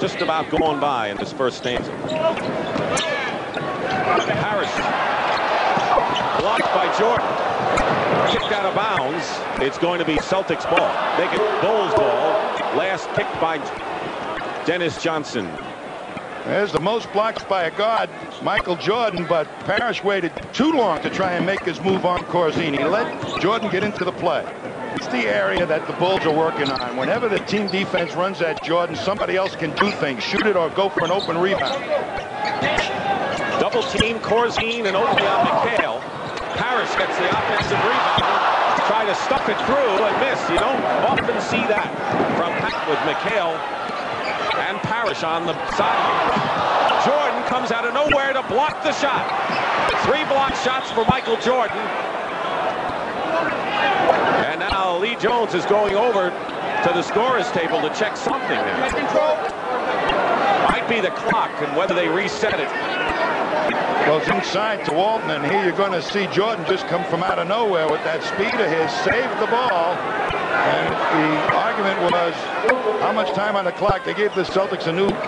just about going by in this first stanza. Harris blocked by Jordan. Kicked out of bounds. It's going to be Celtics ball. Make it Bulls ball. Last kicked by Dennis Johnson. There's the most blocks by a guard, Michael Jordan, but Parish waited too long to try and make his move on Corzine. He Let Jordan get into the play. It's the area that the Bulls are working on. Whenever the team defense runs at Jordan, somebody else can do things, shoot it or go for an open rebound. Double team Corzine and Oakley on McHale. Harris gets the offensive rebound. Try to stuff it through and miss. You don't often see that from Pat with McHale and Parish on the side. Jordan comes out of nowhere to block the shot. Three block shots for Michael Jordan. Jones is going over to the scorer's table to check something there. Might be the clock and whether they reset it. Goes inside to Walton, and here you're going to see Jordan just come from out of nowhere with that speed of his, save the ball. And the argument was how much time on the clock. They gave the Celtics a new 20.